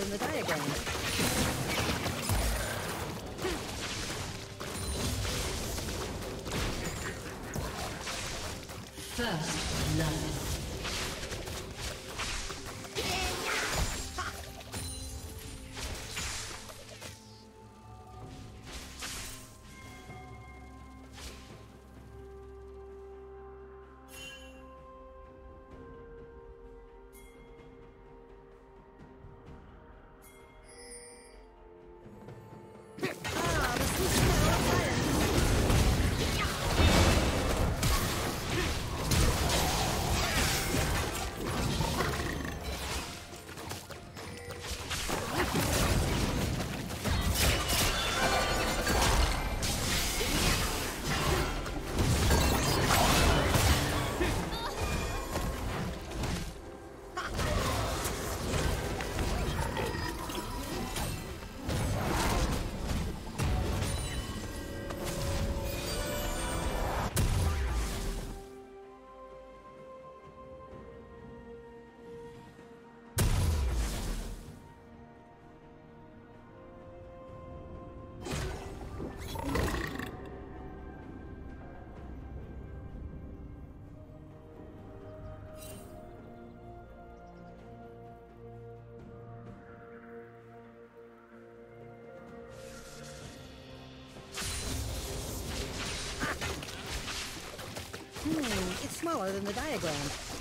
It's the diagram. First love. Hmm, it's smaller than the diagram.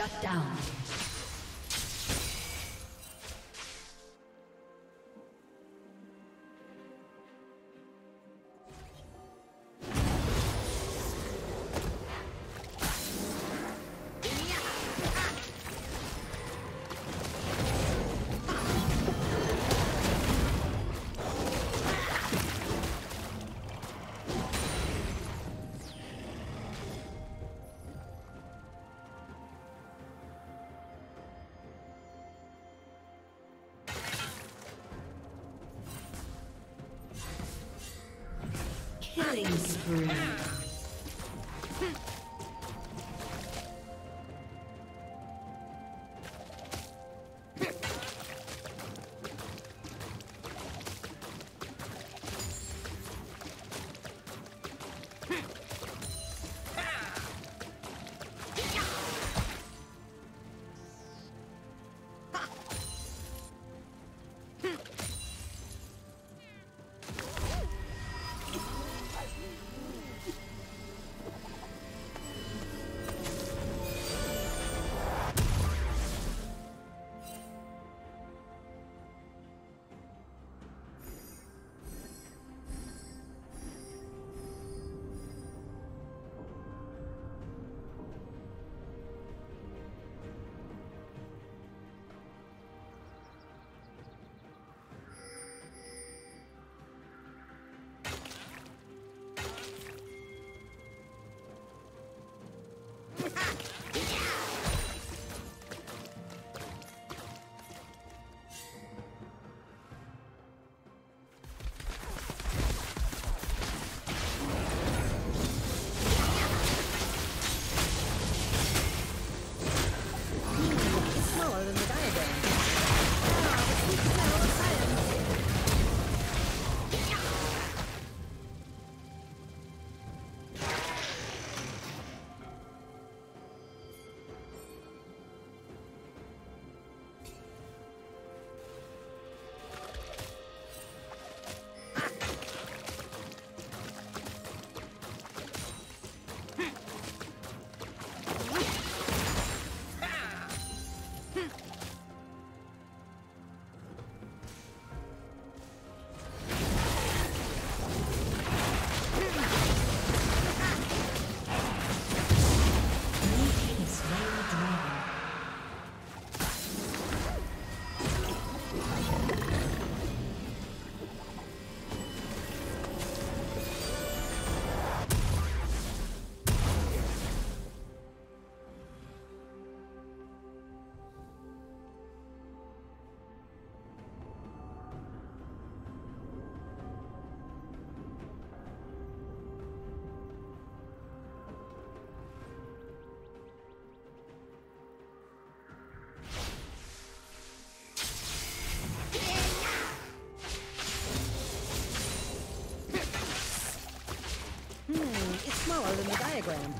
Shut down. Killing spree. diagram.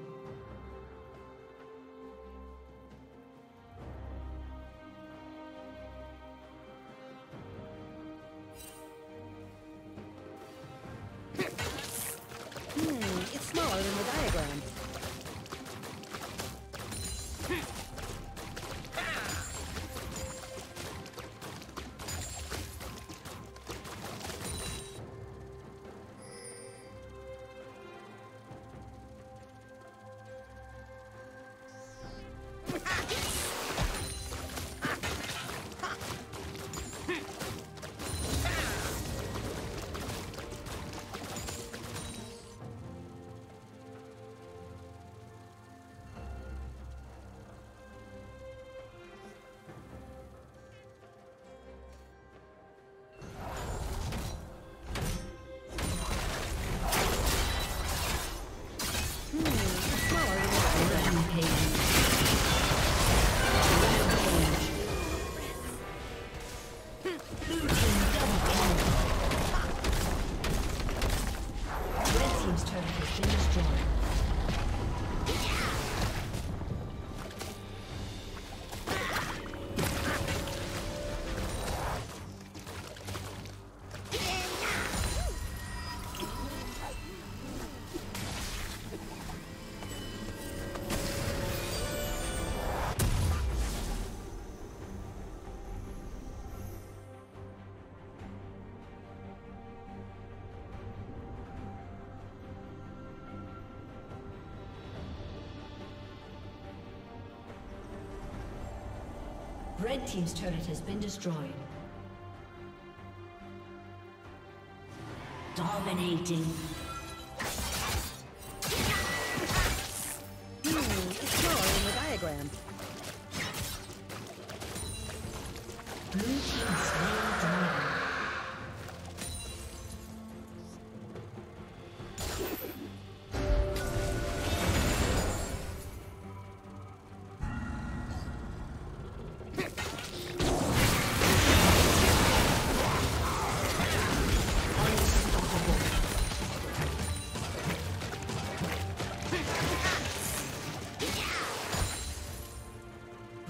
Red team's turret has been destroyed. Dominating. Hmm, it's than the diagram. Blue team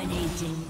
Dominating.